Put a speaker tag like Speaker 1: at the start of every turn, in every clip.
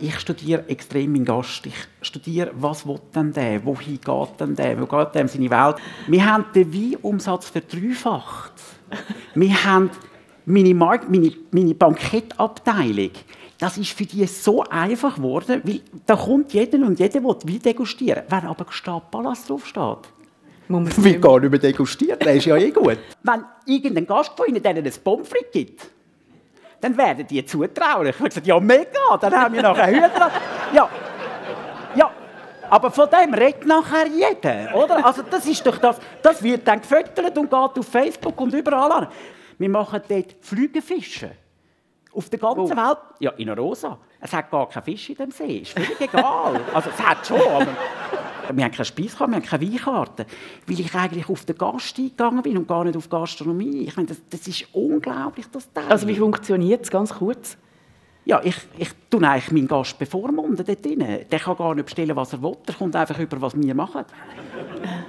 Speaker 1: ich studiere extrem meinen Gast. Ich studiere, was will denn der, wohin geht denn der, wo geht denn seine Welt. Wir haben den Weinumsatz verdreifacht. Wir haben meine, Markt, meine, meine Bankettabteilung. Das ist für die so einfach geworden, weil da kommt jeder und jeder will Wein degustieren. Wenn aber gestatt Palast draufsteht,
Speaker 2: muss will gar nicht mehr degustieren, das ist ja eh gut.
Speaker 1: Wenn irgendein Gast von Ihnen denen ein Pommes frites gibt, dann werden die zutraulich. Ich habe gesagt, ja mega, dann haben wir nachher Hühner. Ja, ja, aber von dem redet nachher jeder, oder? Also das ist doch das, das wird dann gefüttert und geht auf Facebook und überall an. Wir machen dort Flügelfische. Auf der ganzen oh. Welt, ja, in Rosa. Es hat gar keinen Fisch in dem See. Ist völlig egal. Also, es hat schon, aber wir haben keine Speiskarte, wir haben keine Weinkarte. Weil ich eigentlich auf den Gast eingegangen bin und gar nicht auf Gastronomie. Ich meine, das, das ist unglaublich, das
Speaker 2: Teil. Also, wie funktioniert es, ganz kurz?
Speaker 1: Ja, ich, ich tue eigentlich meinen Gast bevormunden dort drin. Der kann gar nicht bestellen, was er will. Der kommt einfach über, was wir machen.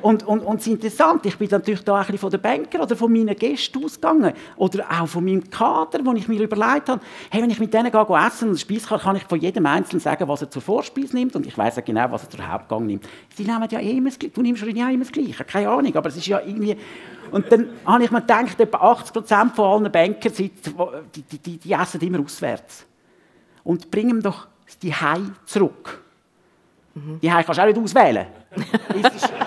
Speaker 1: Und, und, und es ist interessant, ich bin natürlich da ein bisschen von den Banker oder von meinen Gästen ausgegangen. Oder auch von meinem Kader, wo ich mir überlegt habe, hey, wenn ich mit denen gehe, essen und Speis kann, kann ich von jedem Einzelnen sagen, was er zur Vorspeise nimmt. Und ich weiß ja genau, was er zur Hauptgang nimmt. Sie nehmen ja eh immer das Gleiche. Du nimmst ja immer das Gleiche. Keine Ahnung, aber es ist ja irgendwie... Und dann habe ich mir gedacht, etwa 80 Prozent von allen Bankern, die, die, die, die essen immer auswärts und bring ihm doch die Hai zurück. Mhm. Die Hai kannst du auch nicht auswählen.